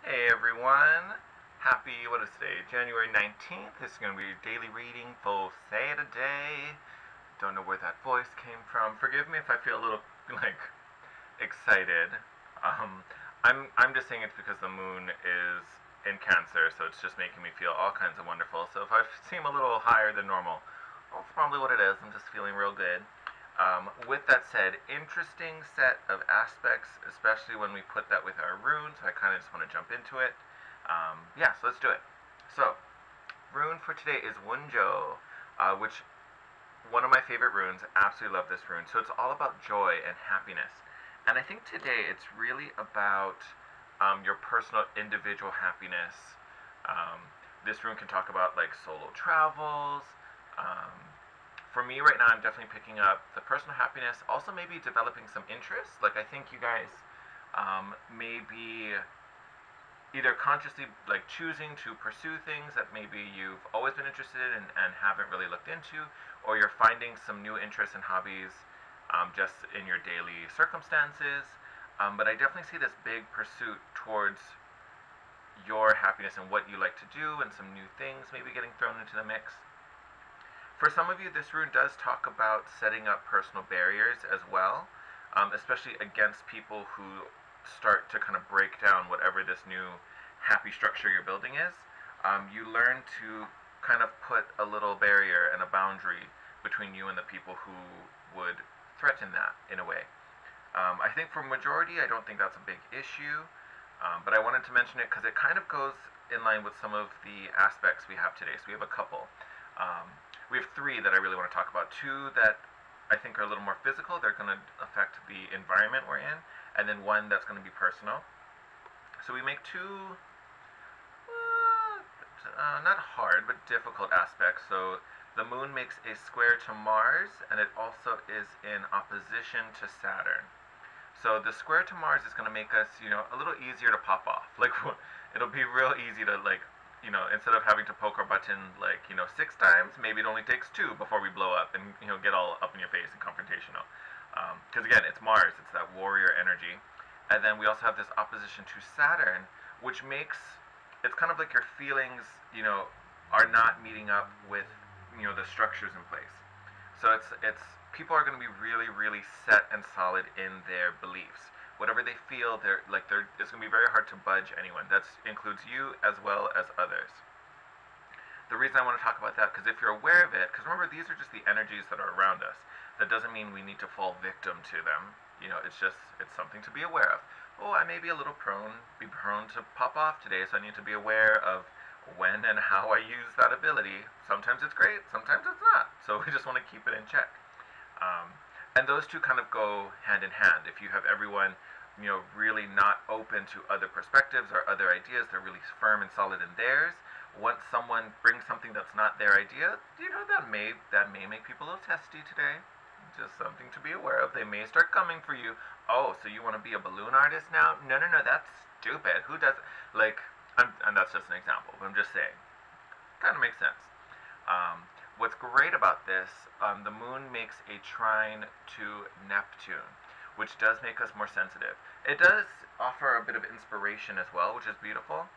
Hey everyone! Happy, what is today? January 19th. This is going to be daily reading for Saturday. Don't know where that voice came from. Forgive me if I feel a little, like, excited. Um, I'm, I'm just saying it's because the moon is in Cancer, so it's just making me feel all kinds of wonderful. So if I seem a little higher than normal, well, that's probably what it is. I'm just feeling real good. Um, with that said, interesting set of aspects, especially when we put that with our runes. I kind of just want to jump into it. Um, yeah, so let's do it. So, rune for today is Wunjo, uh, which one of my favorite runes. Absolutely love this rune. So it's all about joy and happiness. And I think today it's really about um, your personal individual happiness. Um, this rune can talk about like solo travels. Um, for me right now, I'm definitely picking up the personal happiness. Also, maybe developing some interests. Like I think you guys um, may be either consciously like choosing to pursue things that maybe you've always been interested in and haven't really looked into, or you're finding some new interests and hobbies um, just in your daily circumstances. Um, but I definitely see this big pursuit towards your happiness and what you like to do, and some new things maybe getting thrown into the mix. For some of you, this rune does talk about setting up personal barriers as well, um, especially against people who start to kind of break down whatever this new happy structure you're building is. Um, you learn to kind of put a little barrier and a boundary between you and the people who would threaten that in a way. Um, I think for majority, I don't think that's a big issue, um, but I wanted to mention it because it kind of goes in line with some of the aspects we have today. So we have a couple. We have three that I really want to talk about. Two that I think are a little more physical. They're going to affect the environment we're in, and then one that's going to be personal. So we make two, uh, not hard, but difficult aspects. So the moon makes a square to Mars, and it also is in opposition to Saturn. So the square to Mars is going to make us, you know, a little easier to pop off. Like, it'll be real easy to, like, you know, instead of having to poke our button like, you know, six times, maybe it only takes two before we blow up and, you know, get all up in your face and confrontational. Because um, again, it's Mars, it's that warrior energy. And then we also have this opposition to Saturn, which makes, it's kind of like your feelings, you know, are not meeting up with, you know, the structures in place. So it's, it's, people are going to be really, really set and solid in their beliefs whatever they feel, they're like they're it's gonna be very hard to budge anyone. That includes you as well as others. The reason I want to talk about that, because if you're aware of it, because remember these are just the energies that are around us. That doesn't mean we need to fall victim to them. You know, it's just it's something to be aware of. Oh, I may be a little prone, be prone to pop off today, so I need to be aware of when and how I use that ability. Sometimes it's great, sometimes it's not. So we just want to keep it in check. Um, and those two kind of go hand in hand. If you have everyone you know, really not open to other perspectives or other ideas. They're really firm and solid in theirs. Once someone brings something that's not their idea, you know, that may that may make people a little testy today. Just something to be aware of. They may start coming for you. Oh, so you want to be a balloon artist now? No, no, no. That's stupid. Who does like? I'm, and that's just an example. But I'm just saying. Kind of makes sense. Um, what's great about this, um, the moon makes a trine to Neptune which does make us more sensitive. It does offer a bit of inspiration as well, which is beautiful.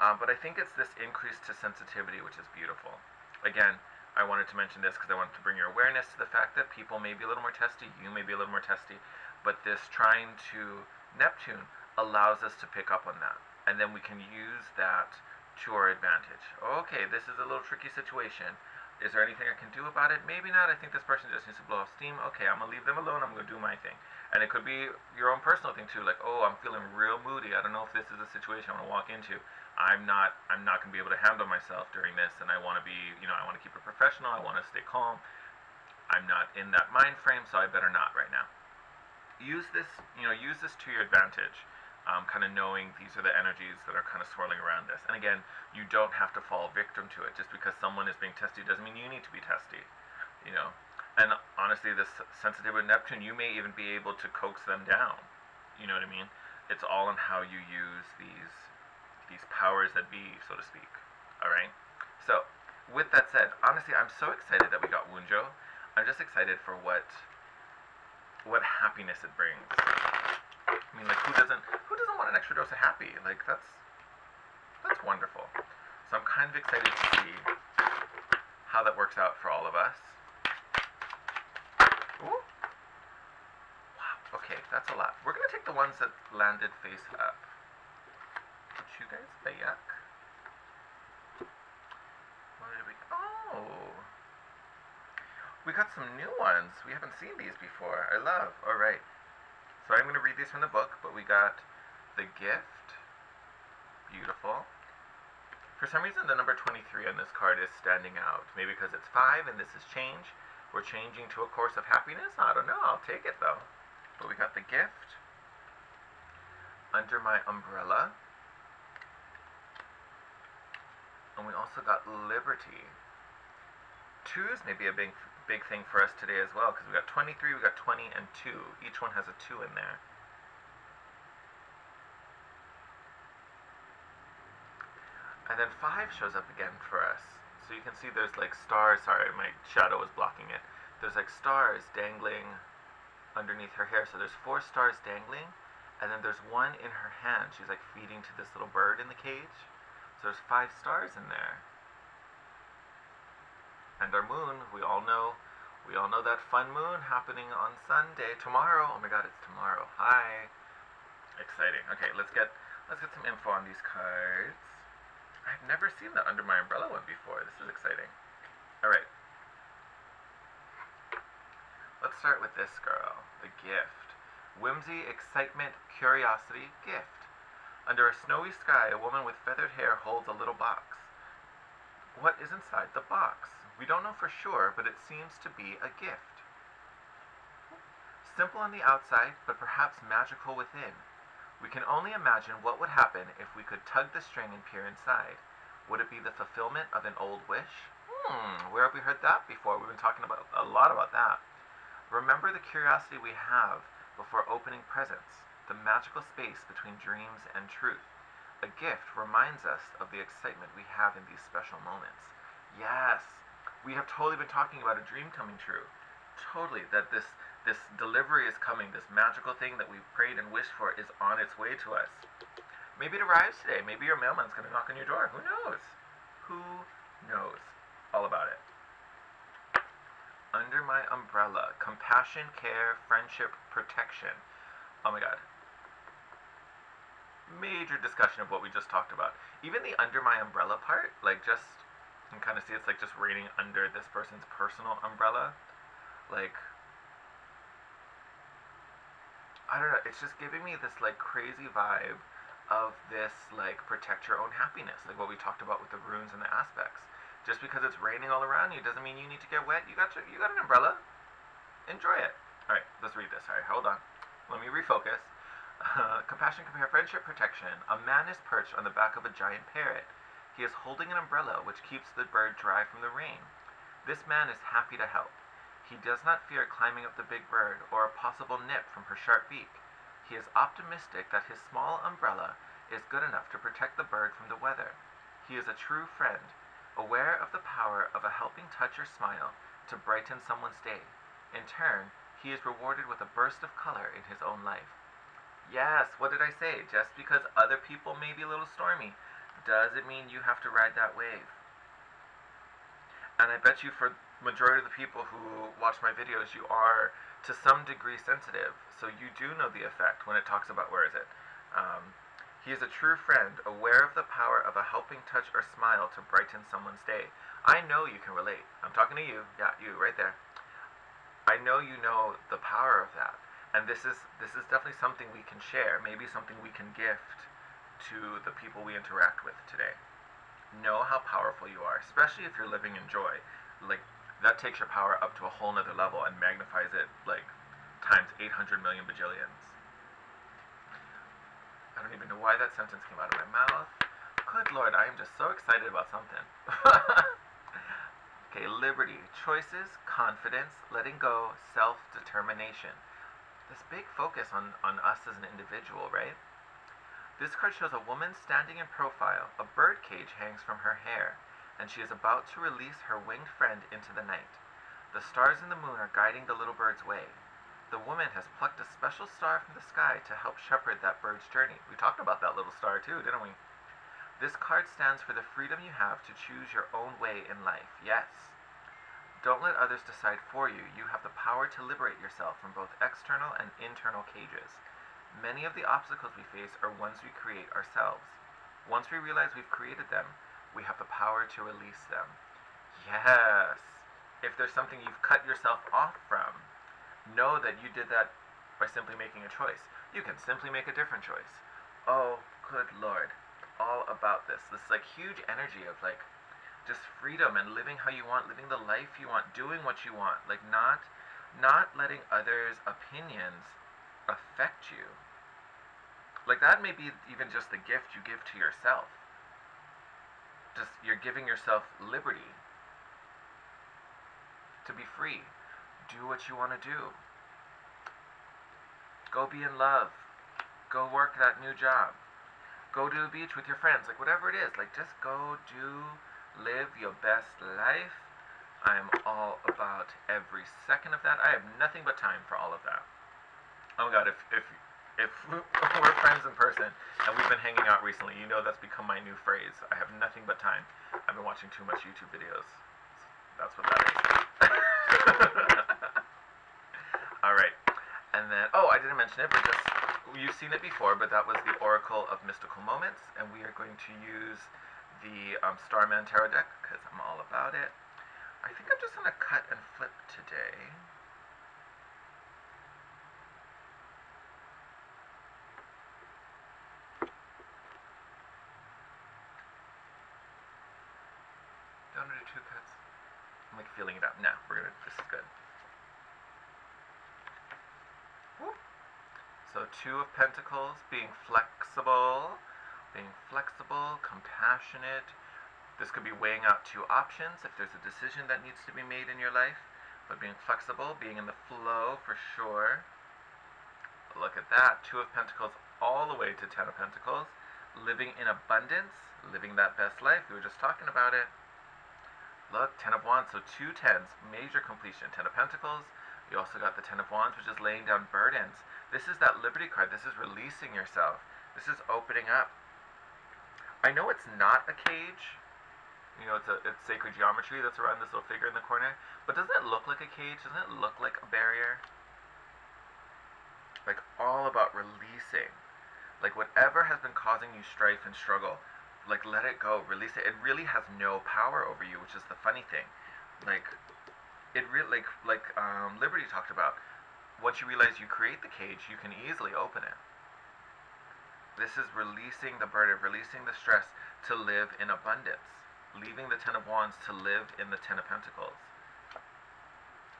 Um, but I think it's this increase to sensitivity, which is beautiful. Again, I wanted to mention this because I wanted to bring your awareness to the fact that people may be a little more testy, you may be a little more testy, but this trine to Neptune allows us to pick up on that. And then we can use that to our advantage. Okay, this is a little tricky situation. Is there anything I can do about it? Maybe not. I think this person just needs to blow off steam. Okay, I'm going to leave them alone. I'm going to do my thing. And it could be your own personal thing too. Like, oh, I'm feeling real moody. I don't know if this is a situation I want to walk into. I'm not. I'm not going to be able to handle myself during this, and I want to be. You know, I want to keep it professional. I want to stay calm. I'm not in that mind frame, so I better not right now. Use this. You know, use this to your advantage um, kind of knowing these are the energies that are kind of swirling around this. And again, you don't have to fall victim to it. Just because someone is being testy doesn't mean you need to be testy, you know. And honestly, this sensitivity with Neptune, you may even be able to coax them down. You know what I mean? It's all in how you use these these powers that be, so to speak. All right. So, with that said, honestly, I'm so excited that we got Wunjo. I'm just excited for what what happiness it brings. I mean, like, who doesn't who doesn't want an extra dose of happy? Like, that's That's wonderful. So I'm kind of excited to see how that works out for all of us. Ooh. Wow, okay, that's a lot. We're to take the ones that landed face up. Don't you guys yuck? What did we... Oh! We got some new ones. We haven't seen these before. I love. All right. So I'm going to read these from the book, but we got The Gift. Beautiful. For some reason, the number 23 on this card is standing out. Maybe because it's 5 and this is change. We're changing to a course of happiness? I don't know. I'll take it, though. But we got The Gift. Under My Umbrella. And we also got Liberty. Twos may be a big big thing for us today as well because we got 23, we got 20, and 2. Each one has a 2 in there. And then 5 shows up again for us. So you can see there's like stars. Sorry, my shadow was blocking it. There's like stars dangling underneath her hair. So there's four stars dangling. And then there's one in her hand. She's like feeding to this little bird in the cage. So there's five stars in there and our moon. We all know, we all know that fun moon happening on Sunday tomorrow. Oh my God, it's tomorrow. Hi, exciting. Okay, let's get let's get some info on these cards. I've never seen the under my umbrella one before. This is exciting. All right. Let's start with this girl, the gift. Whimsy, excitement, curiosity, gift. Under a snowy sky, a woman with feathered hair holds a little box. What is inside the box? We don't know for sure, but it seems to be a gift. Simple on the outside, but perhaps magical within. We can only imagine what would happen if we could tug the string and peer inside. Would it be the fulfillment of an old wish? Hmm, where have we heard that before? We've been talking about a lot about that. Remember the curiosity we have before opening presents, the magical space between dreams and truth. A gift reminds us of the excitement we have in these special moments. Yes, we have totally been talking about a dream coming true. Totally, that this this delivery is coming. This magical thing that we've prayed and wished for is on its way to us. Maybe it arrives today. Maybe your mailman's going to knock on your door. Who knows? Who knows? All about it. Under my umbrella, compassion, care, friendship, protection. Oh my god. Major discussion of what we just talked about. Even the under my umbrella part, like just can kind of see it's like just raining under this person's personal umbrella. Like, I don't know, it's just giving me this like crazy vibe of this like protect your own happiness, like what we talked about with the runes and the aspects. Just because it's raining all around you doesn't mean you need to get wet. You got your, you got an umbrella. Enjoy it. All right, let's read this. All right, hold on. Let me refocus. Uh, compassion, compare, friendship, protection. A man is perched on the back of a giant parrot. He is holding an umbrella which keeps the bird dry from the rain. This man is happy to help. He does not fear climbing up the big bird or a possible nip from her sharp beak. He is optimistic that his small umbrella is good enough to protect the bird from the weather. He is a true friend, aware of the power of a helping touch or smile to brighten someone's day. In turn, he is rewarded with a burst of color in his own life. Yes, what did I say? Just because other people may be a little stormy does it mean you have to ride that wave. And I bet you for majority of the people who watch my videos, you are to some degree sensitive. So you do know the effect when it talks about where is it. Um, he is a true friend, aware of the power of a helping touch or smile to brighten someone's day. I know you can relate. I'm talking to you. Yeah, you right there. I know you know the power of that. And this is this is definitely something we can share, maybe something we can gift to the people we interact with today. Know how powerful you are, especially if you're living in joy. Like, that takes your power up to a whole nother level and magnifies it, like, times 800 million bajillions. I don't even know why that sentence came out of my mouth. Good lord, I am just so excited about something. okay, liberty, choices, confidence, letting go, self determination. This big focus on, on us as an individual, right? This card shows a woman standing in profile. A bird cage hangs from her hair, and she is about to release her winged friend into the night. The stars and the moon are guiding the little bird's way. The woman has plucked a special star from the sky to help shepherd that bird's journey. We talked about that little star too, didn't we? This card stands for the freedom you have to choose your own way in life. Yes. Don't let others decide for you. You have the power to liberate yourself from both external and internal cages. Many of the obstacles we face are ones we create ourselves. Once we realize we've created them, we have the power to release them. Yes. If there's something you've cut yourself off from, know that you did that by simply making a choice. You can simply make a different choice. Oh, good lord. All about this. This like huge energy of like just freedom and living how you want, living the life you want, doing what you want, like not not letting others' opinions affect you. Like that may be even just the gift you give to yourself. Just you're giving yourself liberty to be free. Do what you want to do. Go be in love. Go work that new job. Go to the beach with your friends. Like whatever it is, like just go do live your best life. I'm all about every second of that. I have nothing but time for all of that. Oh my god, if if if we're friends in person and we've been hanging out recently, you know that's become my new phrase. I have nothing but time. I've been watching too much YouTube videos. That's what that is. all right. And then, oh, I didn't mention it, but just you've seen it before, but that was the Oracle of Mystical Moments, and we are going to use the um, Starman Tarot deck because I'm all about it. I think I'm just going to cut and flip today. Don't do two cuts. I'm like feeling it out. No, we're gonna. This is good. Whoop. So two of Pentacles, being flexible being flexible, compassionate. This could be weighing out two options if there's a decision that needs to be made in your life, but being flexible, being in the flow for sure. Look at that. Two of Pentacles all the way to Ten of Pentacles. Living in abundance, living that best life. We were just talking about it. Look, Ten of Wands, so two tens, major completion. Ten of Pentacles. You also got the Ten of Wands, which is laying down burdens. This is that Liberty card. This is releasing yourself. This is opening up. I know it's not a cage. You know, it's a it's sacred geometry that's around this little figure in the corner. But doesn't it look like a cage? Doesn't it look like a barrier? Like all about releasing. Like whatever has been causing you strife and struggle, like let it go, release it. It really has no power over you, which is the funny thing. Like it really like like um, Liberty talked about. Once you realize you create the cage, you can easily open it. This is releasing the burden, releasing the stress to live in abundance, leaving the Ten of Wands to live in the Ten of Pentacles.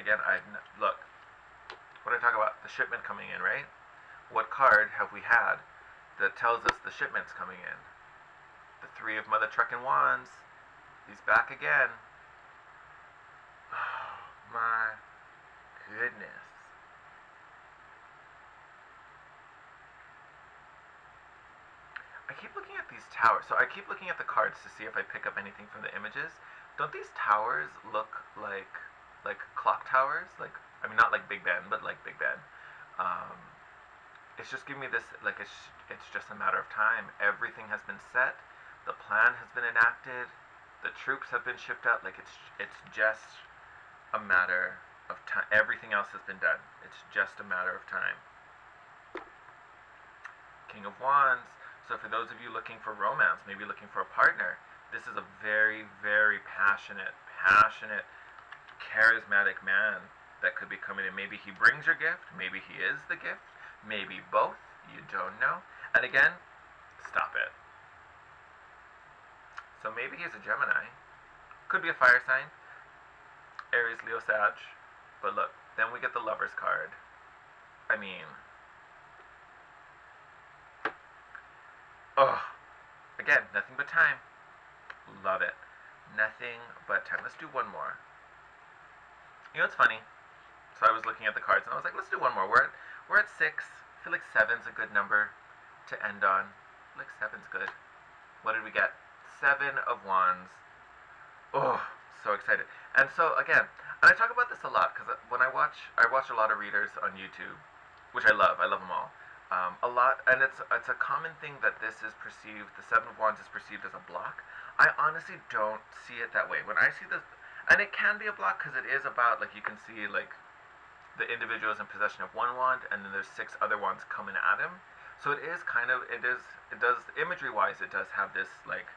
Again, I look. When I talk about the shipment coming in, right? What card have we had that tells us the shipment's coming in? The Three of Mother Truck and Wands. He's back again. My goodness. I keep looking at these towers. So I keep looking at the cards to see if I pick up anything from the images. Don't these towers look like like clock towers? Like I mean, not like Big Ben, but like Big Ben. Um, it's just giving me this like it's it's just a matter of time. Everything has been set. The plan has been enacted. The troops have been shipped out. Like it's it's just a matter of time. Everything else has been done. It's just a matter of time. King of Wands so for those of you looking for romance, maybe looking for a partner, this is a very, very passionate, passionate, charismatic man that could be coming in. Maybe he brings your gift, maybe he is the gift, maybe both, you don't know. And again, stop it. So maybe he's a Gemini. Could be a fire sign. Aries, Leo, Sag. But look, then we get the Lover's card. I mean, Oh, again, nothing but time. Love it. Nothing but time. Let's do one more. You know, it's funny. So I was looking at the cards and I was like, let's do one more. We're at, we're at six. I feel like seven's a good number to end on. like seven's good. What did we get? Seven of Wands. Oh, so excited. And so again, and I talk about this a lot because when I watch, I watch a lot of readers on YouTube, which I love. I love them all. Um, a lot, and it's it's a common thing that this is perceived. The Seven of Wands is perceived as a block. I honestly don't see it that way. When I see this, and it can be a block because it is about like you can see like the individual is in possession of one wand, and then there's six other wands coming at him. So it is kind of it is it does imagery wise it does have this like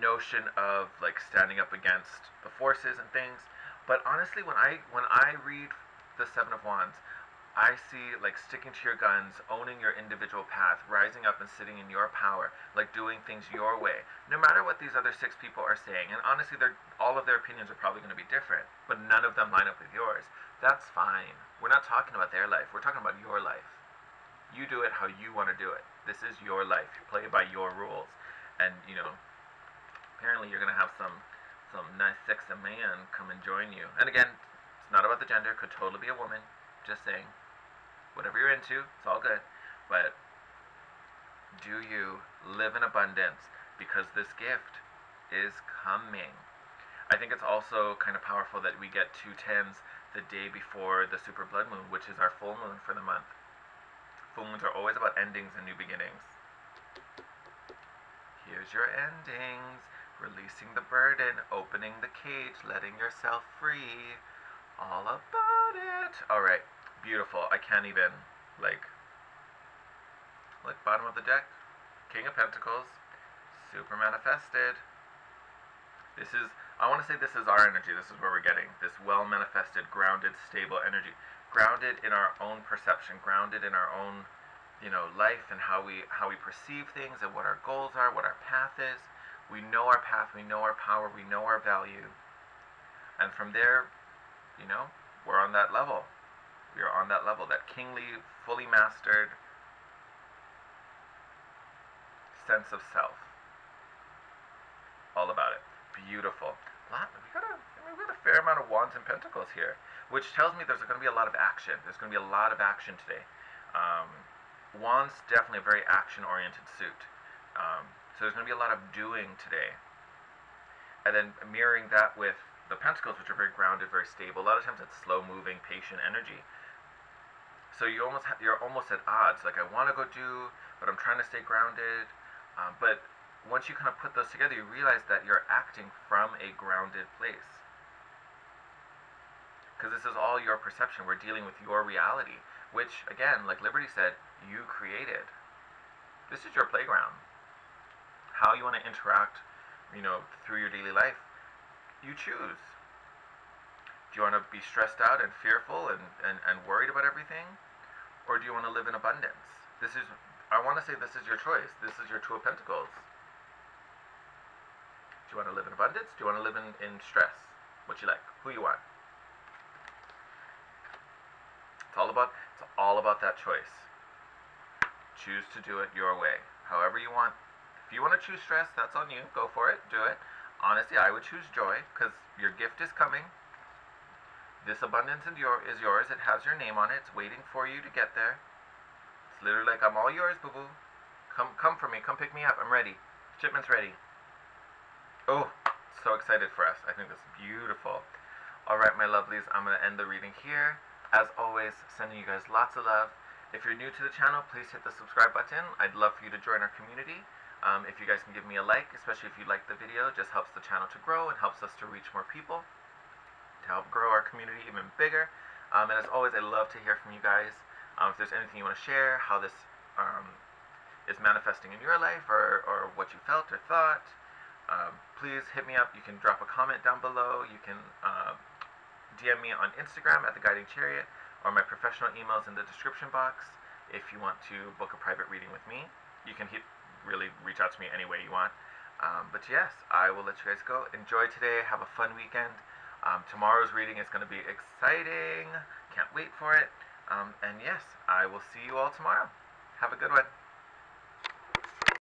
notion of like standing up against the forces and things. But honestly, when I when I read the Seven of Wands, I see like sticking to your guns, owning your individual path, rising up and sitting in your power, like doing things your way, no matter what these other six people are saying. And honestly, they're, all of their opinions are probably going to be different, but none of them line up with yours. That's fine. We're not talking about their life. We're talking about your life. You do it how you want to do it. This is your life. You play by your rules. And, you know, apparently you're going to have some some nice sexy man come and join you. And again, it's not about the gender. Could totally be a woman. Just saying whatever you're into, it's all good. But do you live in abundance because this gift is coming? I think it's also kind of powerful that we get two tens the day before the super blood moon, which is our full moon for the month. Full moons are always about endings and new beginnings. Here's your endings. Releasing the burden, opening the cage, letting yourself free. All about it. Alright, beautiful. I can't even, like, like bottom of the deck, King of Pentacles, super manifested. This is, I want to say this is our energy. This is where we're getting this well manifested, grounded, stable energy. Grounded in our own perception, grounded in our own, you know, life and how we how we perceive things and what our goals are, what our path is. We know our path, we know our power, we know our value. And from there, you know, we're on that level. We are on that level, that kingly, fully mastered sense of self. All about it. Beautiful. Lot, we got a, I mean, we got a fair amount of wands and pentacles here, which tells me there's going to be a lot of action. There's going to be a lot of action today. Um, wands definitely a very action-oriented suit. Um, so there's going to be a lot of doing today. And then mirroring that with the pentacles, which are very grounded, very stable. A lot of times it's slow-moving, patient energy. So you almost you're almost at odds. Like I want to go do, but I'm trying to stay grounded. Um, but once you kind of put those together, you realize that you're acting from a grounded place. Because this is all your perception. We're dealing with your reality, which, again, like Liberty said, you created. This is your playground. How you want to interact, you know, through your daily life, you choose. Do you want to be stressed out and fearful and, and, and worried about everything? Or do you want to live in abundance? This is, I want to say this is your choice. This is your Two of Pentacles. Do you want to live in abundance? Do you want to live in, in stress? What you like? Who you want? It's all about it's all about that choice. Choose to do it your way. However you want. You want to choose stress, that's on you. Go for it. Do it. Honestly, I would choose joy because your gift is coming. This abundance is, yours. It has your name on it. It's waiting for you to get there. It's literally like, I'm all yours, boo-boo. Come, come for me. Come pick me up. I'm ready. Shipment's ready. Oh, so excited for us. I think this is beautiful. All right, my lovelies, I'm going to end the reading here. As always, sending you guys lots of love. If you're new to the channel, please hit the subscribe button. I'd love for you to join our community. Um, if you guys can give me a like, especially if you like the video, just helps the channel to grow and helps us to reach more people to help grow our community even bigger. Um, and as always, I love to hear from you guys. Um, if there's anything you want to share, how this um, is manifesting in your life, or, or what you felt or thought, um, please hit me up. You can drop a comment down below. You can uh, um, DM me on Instagram at The Guiding Chariot, or my professional emails in the description box if you want to book a private reading with me. You can hit, really reach out to me any way you want. Um, but yes, I will let you guys go. Enjoy today. Have a fun weekend. Um, tomorrow's reading is going to be exciting. Can't wait for it. Um, and yes, I will see you all tomorrow. Have a good one.